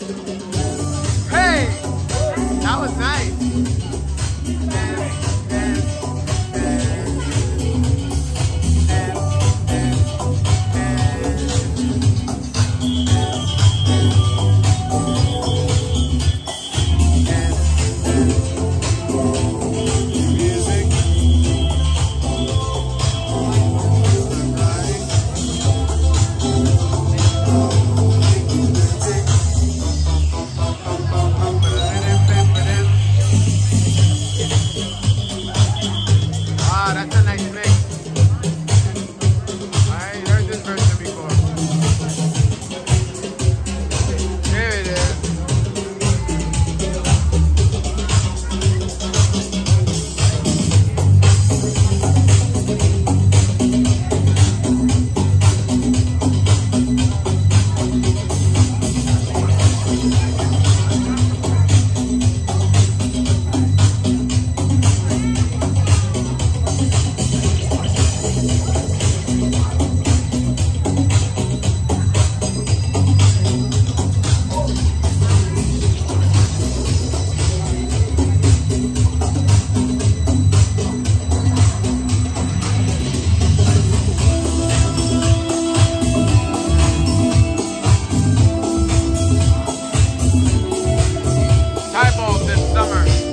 どうも。summer.